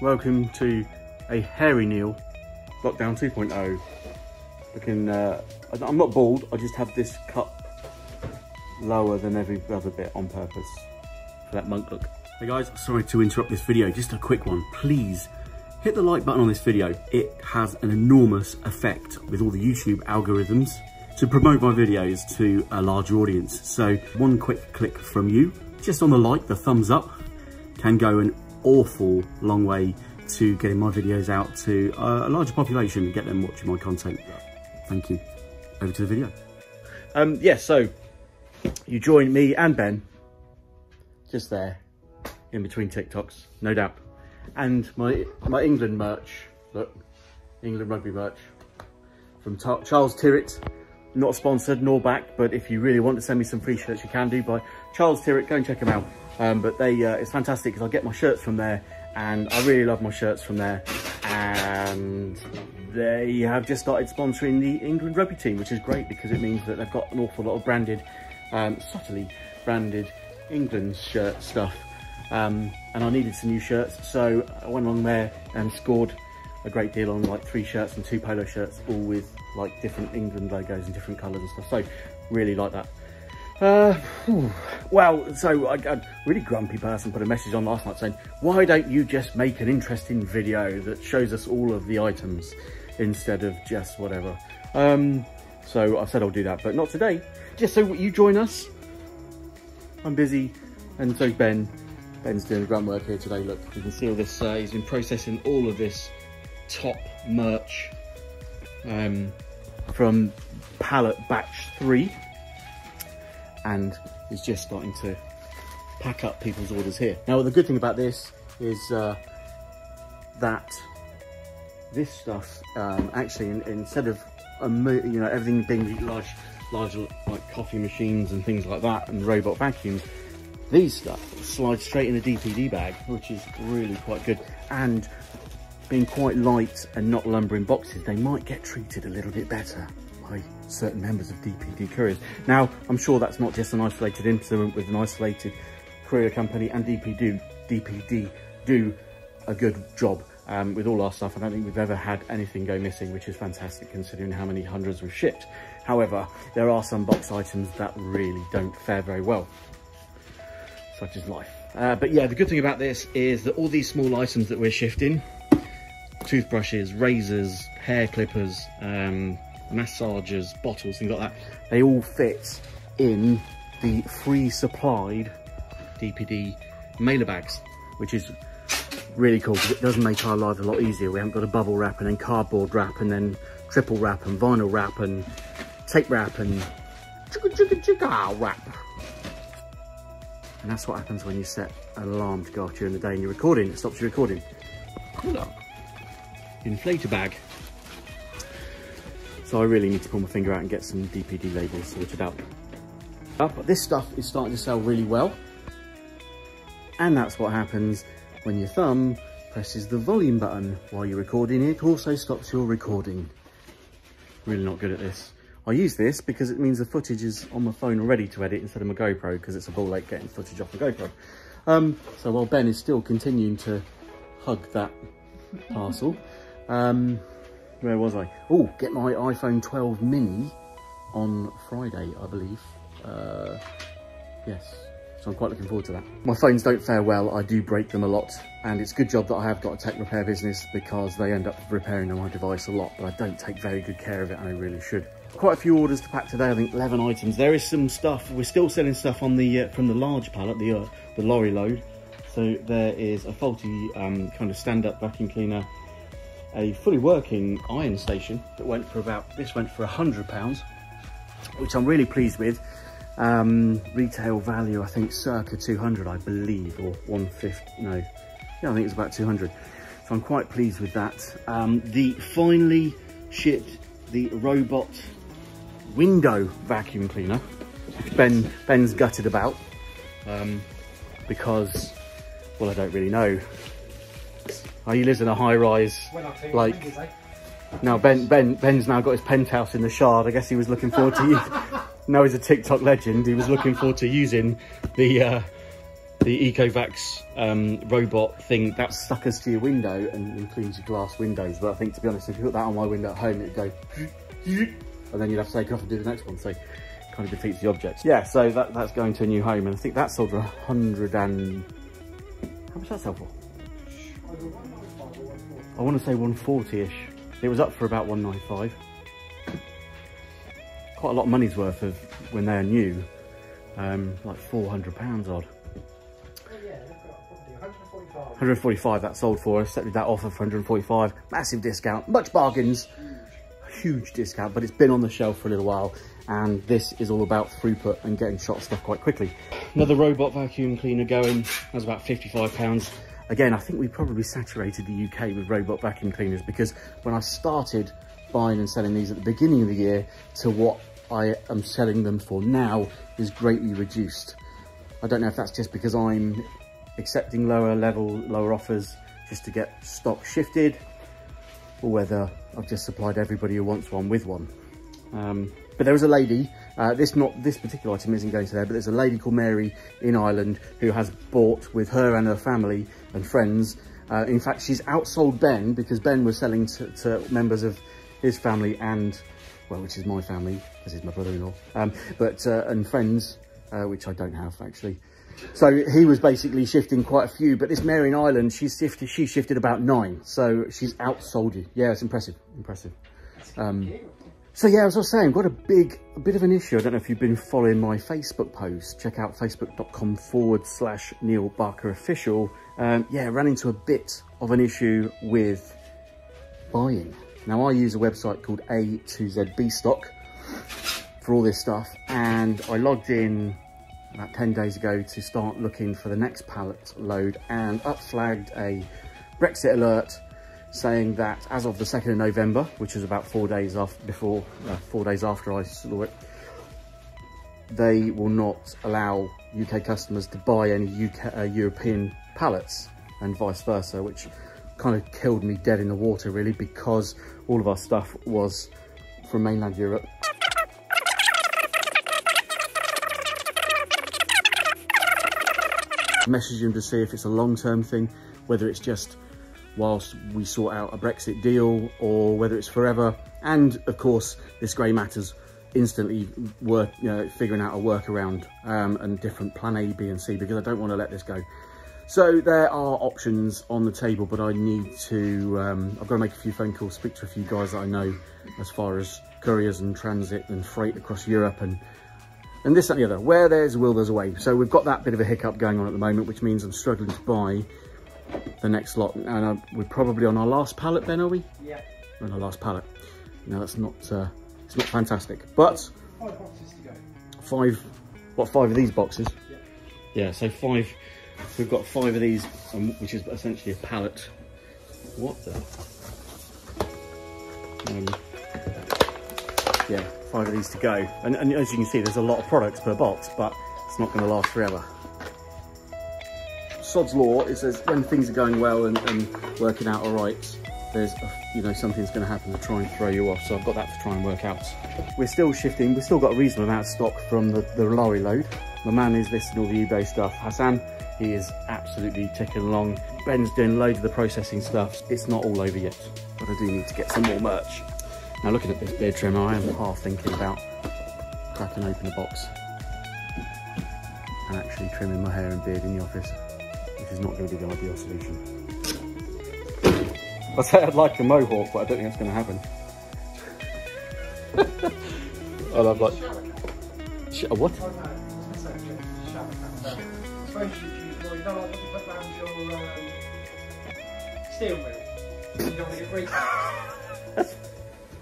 welcome to a hairy Neil lockdown 2.0 looking uh, I'm not bald I just have this cut lower than every other bit on purpose. For that monk look. Hey guys sorry to interrupt this video just a quick one. Please hit the like button on this video. It has an enormous effect with all the YouTube algorithms to promote my videos to a larger audience. So one quick click from you. Just on the like the thumbs up can go an awful long way to getting my videos out to a larger population and get them watching my content. Thank you. Over to the video. Um, yes, yeah, so you join me and Ben just there in between TikToks, no doubt. And my my England merch, look, England rugby merch from Charles Tyrwhitt. Not sponsored nor back, but if you really want to send me some free shirts, you can do by Charles Tyrwhitt. Go and check them out. Um, but they, uh, it's fantastic because I get my shirts from there and I really love my shirts from there. And they have just started sponsoring the England rugby team, which is great because it means that they've got an awful lot of branded, um, subtly branded England shirt stuff. Um, and I needed some new shirts, so I went along there and scored a great deal on like three shirts and two polo shirts, all with like different England logos and different colours and stuff. So really like that. Uh, well, so I, a really grumpy person put a message on last night saying, why don't you just make an interesting video that shows us all of the items instead of just whatever. Um, so I said I'll do that, but not today. Just so you join us. I'm busy, and so Ben. Ben's doing the grunt work here today. Look, you can see all this. Uh, he's been processing all of this top merch um, from pallet batch three and is just starting to pack up people's orders here. Now, the good thing about this is uh, that this stuff um, actually, in, instead of you know everything being large, large like coffee machines and things like that, and robot vacuums, these stuff slide straight in a DPD bag, which is really quite good. And being quite light and not lumbering boxes, they might get treated a little bit better by certain members of DPD Couriers. Now, I'm sure that's not just an isolated incident with an isolated courier company and DPD, DPD do a good job um, with all our stuff. I don't think we've ever had anything go missing, which is fantastic considering how many hundreds we've shipped. However, there are some box items that really don't fare very well, such as life. Uh, but yeah, the good thing about this is that all these small items that we're shifting, toothbrushes, razors, hair clippers, um, massagers, bottles, things like that, they all fit in the free supplied DPD mailer bags, which is really cool because it does make our life a lot easier. We haven't got a bubble wrap and then cardboard wrap and then triple wrap and vinyl wrap and tape wrap and chugga chugga chugga wrap. And that's what happens when you set an alarm to go off during the day and you're recording, it stops you recording. Hold up. Inflator bag. So I really need to pull my finger out and get some DPD labels sorted out. But this stuff is starting to sell really well. And that's what happens when your thumb presses the volume button while you're recording. It also stops your recording. Really not good at this. I use this because it means the footage is on my phone already to edit instead of my GoPro because it's a ball ache getting footage off the GoPro. Um, so while Ben is still continuing to hug that parcel, um, where was I? Oh, get my iPhone 12 mini on Friday, I believe. Uh, yes, so I'm quite looking forward to that. My phones don't fare well, I do break them a lot, and it's a good job that I have got a tech repair business because they end up repairing my device a lot, but I don't take very good care of it, and I really should. Quite a few orders to pack today, I think 11 items. There is some stuff, we're still selling stuff on the uh, from the large pallet, the, uh, the lorry load. So there is a faulty um, kind of stand-up vacuum cleaner a fully working iron station that went for about, this went for a hundred pounds, which I'm really pleased with. Um, retail value, I think circa 200, I believe, or 150, no, yeah, I think it's about 200. So I'm quite pleased with that. Um, the finally shipped the robot window vacuum cleaner, which Ben, Ben's gutted about, um, because, well, I don't really know. Oh, he lives in a high rise, like, now Ben, Ben, Ben's now got his penthouse in the Shard. I guess he was looking forward to, now he's a TikTok legend, he was looking forward to using the, uh, the Ecovacs um, robot thing that suckers to your window and, and, cleans your glass windows. But I think, to be honest, if you put that on my window at home, it'd go, and then you'd have to take it off and do the next one. So kind of defeats the object. Yeah, so that, that's going to a new home. And I think that sold for a hundred and, how much that sell for? I want to say 140-ish. It was up for about 195. Quite a lot of money's worth of when they're new. Um, like 400 pounds odd. 145 that sold for. I set that offer for 145. Massive discount, much bargains, huge discount, but it's been on the shelf for a little while. And this is all about throughput and getting shot stuff quite quickly. Another robot vacuum cleaner going, that's about 55 pounds. Again, I think we probably saturated the UK with robot vacuum cleaners because when I started buying and selling these at the beginning of the year to what I am selling them for now is greatly reduced. I don't know if that's just because I'm accepting lower level, lower offers just to get stock shifted or whether I've just supplied everybody who wants one with one. Um, but there was a lady, uh, this not this particular item isn't going to there, but there's a lady called Mary in Ireland who has bought with her and her family and friends. Uh, in fact, she's outsold Ben because Ben was selling to, to members of his family and, well, which is my family, because he's my brother-in-law, um, but, uh, and friends, uh, which I don't have actually. So he was basically shifting quite a few, but this Mary in Ireland, she's shifted, she shifted about nine. So she's outsold you. Yeah, it's impressive, impressive. Um, so yeah, as I was saying, got a big, a bit of an issue. I don't know if you've been following my Facebook post. Check out facebook.com forward slash Neil Barker official. Um, yeah, ran into a bit of an issue with buying. Now I use a website called A to ZB Stock for all this stuff, and I logged in about 10 days ago to start looking for the next pallet load and up flagged a Brexit alert saying that as of the 2nd of November, which is about four days after, before, uh, four days after I saw it, they will not allow UK customers to buy any UK, uh, European pallets and vice versa, which kind of killed me dead in the water really because all of our stuff was from mainland Europe message him to see if it's a long-term thing, whether it's just whilst we sort out a Brexit deal or whether it's forever. And of course, this grey matters instantly work, you know, figuring out a workaround um, and different plan A, B and C because I don't want to let this go. So there are options on the table, but I need to, um, I've got to make a few phone calls, speak to a few guys that I know as far as couriers and transit and freight across Europe and and this and the other. Where there's a will, there's a way. So we've got that bit of a hiccup going on at the moment, which means I'm struggling to buy the next lot. And uh, we're probably on our last pallet then, are we? Yeah. We're on our last pallet. Now that's not, uh, it's not fantastic, but. Five boxes to go. Five, what, five of these boxes? Yeah. Yeah, so five, we've got five of these, um, which is essentially a pallet. What the? Um, yeah, five of these to go. And, and, as you can see, there's a lot of products per box, but it's not going to last forever. Sod's law is that when things are going well and, and working out all right, there's, you know, something's going to happen to try and throw you off. So I've got that to try and work out. We're still shifting. We've still got a reasonable amount of stock from the, the lorry load. My man is listing all the eBay stuff. Hassan, he is absolutely ticking along. Ben's doing loads of the processing stuff. It's not all over yet, but I do need to get some more merch. Now looking at this beard trimmer, I am half thinking about cracking open a box and actually trimming my hair and beard in the office, which is not going to be the ideal solution. I'd say I'd like a mohawk, but I don't think that's going to happen. I'll have like... Sh a what? Oh, um, steel wheel. You don't want to get greasy.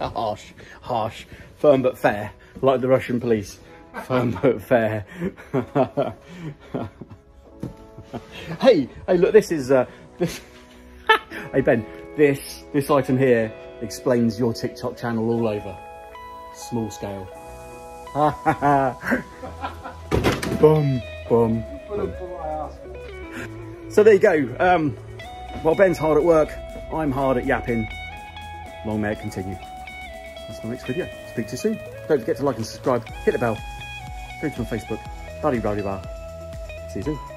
harsh, harsh, firm but fair, like the Russian police. Firm but fair. hey, hey, look, this is uh, this. hey Ben, this this item here explains your TikTok channel all over, small scale. boom, boom. For. So there you go. Um, while Ben's hard at work, I'm hard at yapping. Long may it continue. That's my next video. Speak to you soon. Don't forget to like and subscribe. Hit the bell. Go to my Facebook. Buddy, buddy, bar. See you soon.